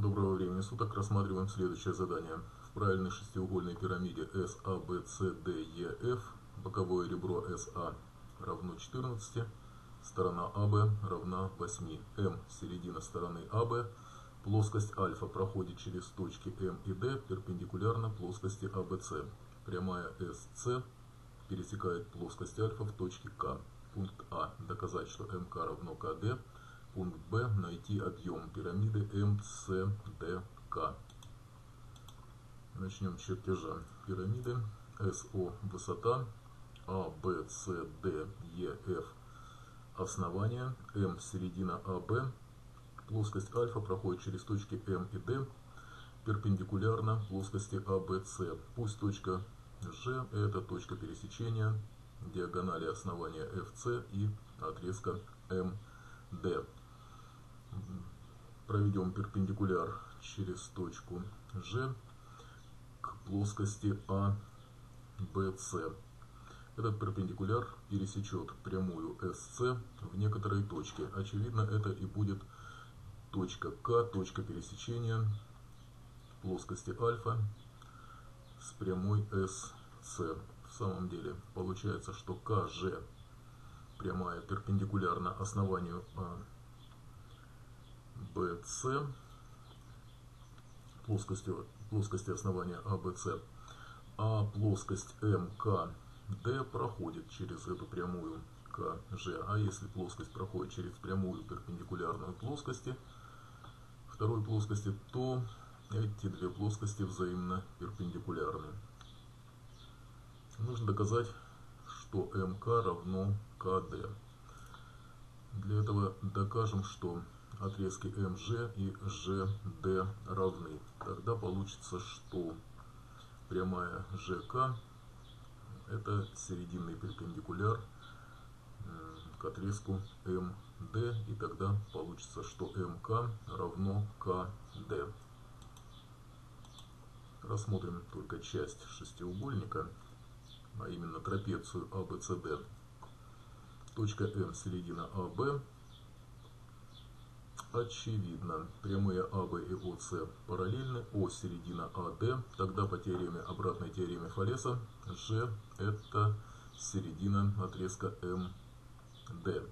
Доброго времени суток. Рассматриваем следующее задание. В правильной шестиугольной пирамиде SABCDEF боковое ребро SA равно 14, сторона АБ равна 8, М середина стороны АБ, плоскость альфа проходит через точки М и D перпендикулярно плоскости ABC. Прямая SC пересекает плоскость альфа в точке К. Пункт А. Доказать, что МК равно КД. Пункт Б. Найти объем пирамиды МЦДК. Начнем чертежа пирамиды. СО высота, А, Б, С, Д, Е, Ф основание, М середина АБ, плоскость альфа проходит через точки М и Д перпендикулярно плоскости ABC. Пусть точка G это точка пересечения диагонали основания FC и отрезка MD проведем перпендикуляр через точку G к плоскости ABC. Этот перпендикуляр пересечет прямую SC в некоторой точке. Очевидно, это и будет точка К, точка пересечения плоскости альфа с прямой SC. В самом деле получается, что КЖ прямая перпендикулярна основанию а BC, плоскости, плоскости основания ABC, а плоскость МКД проходит через эту прямую КЖ. А если плоскость проходит через прямую перпендикулярную плоскости, второй плоскости, то эти две плоскости взаимно перпендикулярны. Нужно доказать, что МК равно КД. Для этого докажем, что отрезки МЖ и ЖД равны. Тогда получится, что прямая ЖК это серединный перпендикуляр к отрезку МД, и тогда получится, что МК равно КД. Рассмотрим только часть шестиугольника, а именно трапецию АБЦД. Точка М середина АБ очевидно. Прямые АБ и ОС параллельны, О середина АД, тогда по теореме, обратной теореме Фалеса, Ж это середина отрезка МД.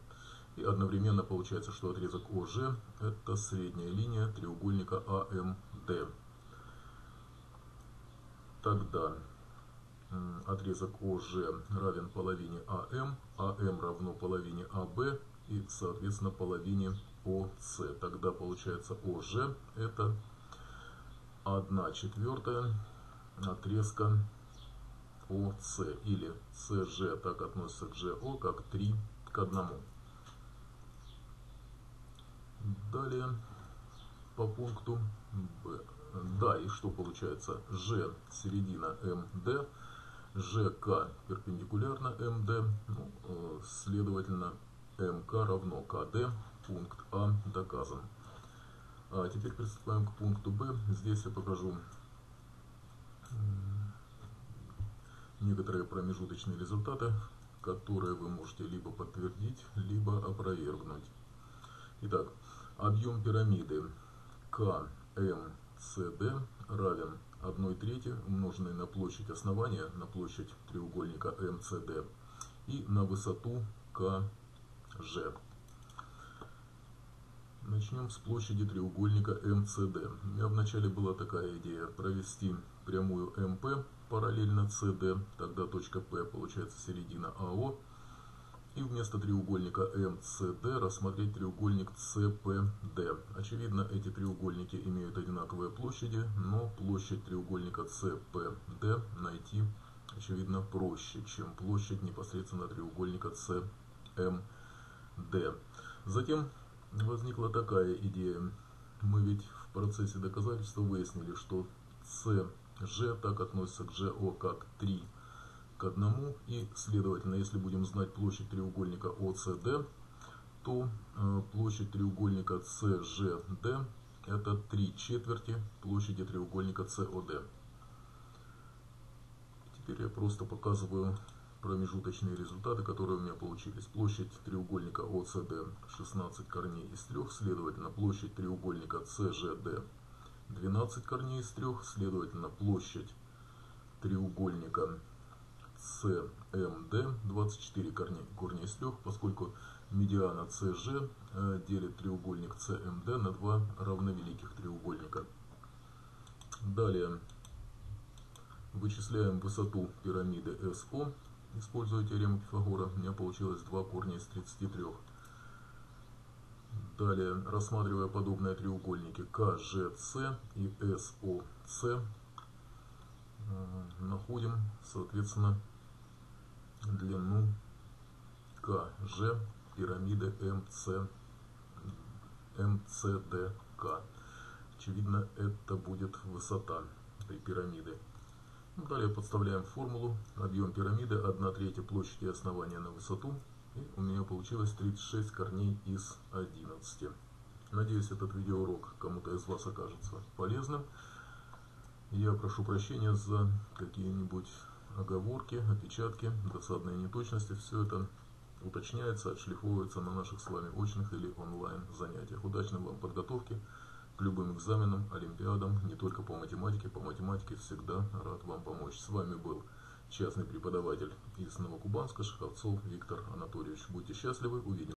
И одновременно получается, что отрезок ОЖ это средняя линия треугольника АМД. Тогда отрезок ОЖ равен половине АМ, АМ равно половине АБ и, соответственно, половине ОС. Тогда получается ОЖ это 1 четвертая отрезка ОС. Или СЖ так относится к ЖО, как 3 к 1. Далее по пункту Б. Да, и что получается? Ж середина МД, ЖК перпендикулярно МД, ну, э, следовательно МК равно КД, пункт А доказан. А теперь приступаем к пункту Б. Здесь я покажу некоторые промежуточные результаты, которые вы можете либо подтвердить, либо опровергнуть. Итак, объем пирамиды КМЦД равен 1 трети умноженной на площадь основания, на площадь треугольника МЦД и на высоту КЖ. Начнем с площади треугольника МЦД. У меня вначале была такая идея провести прямую МП параллельно СД, тогда точка П получается середина АО. И вместо треугольника МЦД рассмотреть треугольник ЦПД. Очевидно, эти треугольники имеют одинаковые площади, но площадь треугольника ЦПД найти, очевидно, проще, чем площадь непосредственно треугольника ЦМД. Затем возникла такая идея. Мы ведь в процессе доказательства выяснили, что CG так относится к GO как 3 к 1. И, следовательно, если будем знать площадь треугольника OCD, то э, площадь треугольника CGD это 3 четверти площади треугольника COD. Теперь я просто показываю промежуточные результаты, которые у меня получились. Площадь треугольника ОСД 16 корней из 3, следовательно, площадь треугольника CGD 12 корней из 3, следовательно, площадь треугольника CMD 24 корней, корней из 3, поскольку медиана CG э, делит треугольник CMD на два равновеликих треугольника. Далее вычисляем высоту пирамиды SO, используя теорему Пифагора. У меня получилось 2 корня из 33. Далее, рассматривая подобные треугольники KGC и э, находим, соответственно, длину КЖ пирамиды МЦ, МЦДК. Очевидно, это будет высота этой пирамиды. Далее подставляем формулу. Объем пирамиды 1 третья площади основания на высоту и у меня получилось 36 корней из 11. Надеюсь, этот видеоурок кому-то из вас окажется полезным. Я прошу прощения за какие-нибудь оговорки, опечатки, досадные неточности. Все это уточняется, отшлифовывается на наших с вами очных или онлайн занятиях. Удачной вам подготовки к любым экзаменам, олимпиадам, не только по математике. По математике всегда рад вам помочь. С вами был частный преподаватель из Новокубанска, Шаховцов Виктор Анатольевич. Будьте счастливы, увидимся.